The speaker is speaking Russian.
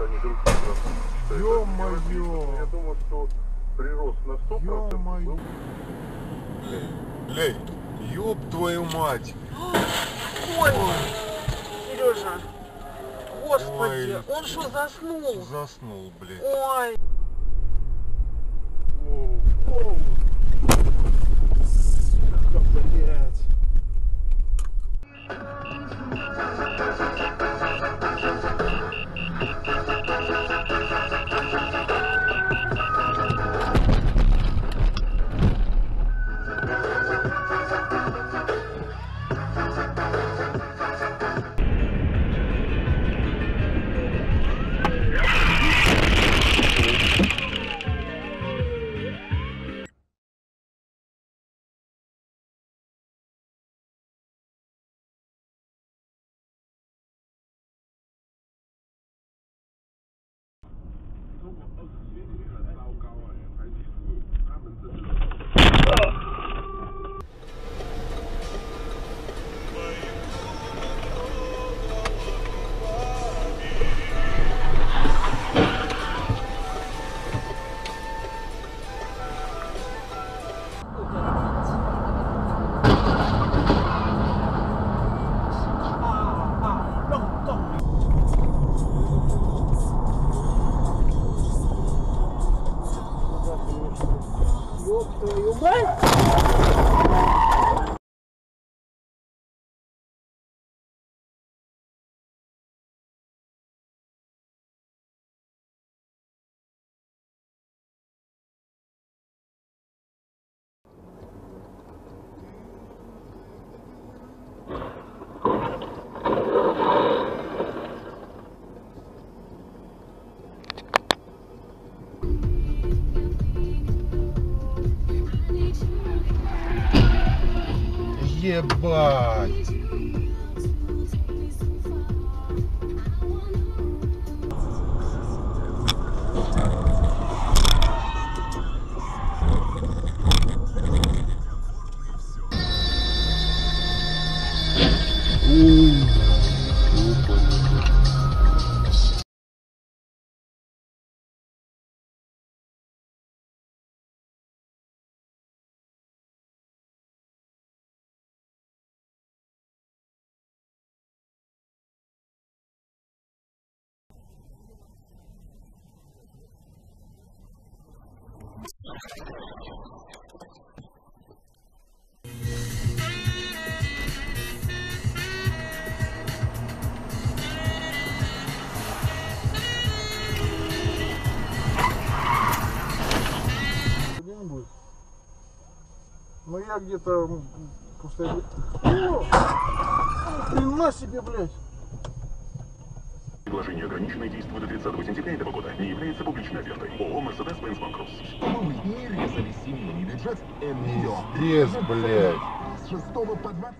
что они друг друга. Ё-моё! Я думал, что прирост на 100% Ё-моё! был. Лей, ёб твою мать! Ой, Сережа, господи, Ой. он что, заснул? Заснул, блядь. Ой, Воу, воу. Ебать! Будет. Но я где-то где- О! Хрена себе, блядь! Предложение ограниченное действует до 30 сентября этого года. Не является публичной офертой. ООО «Мерседес-Бенц Банкросс». Мы не резали семейный бюджет МИО. Пиздец, блядь. С 6 по 20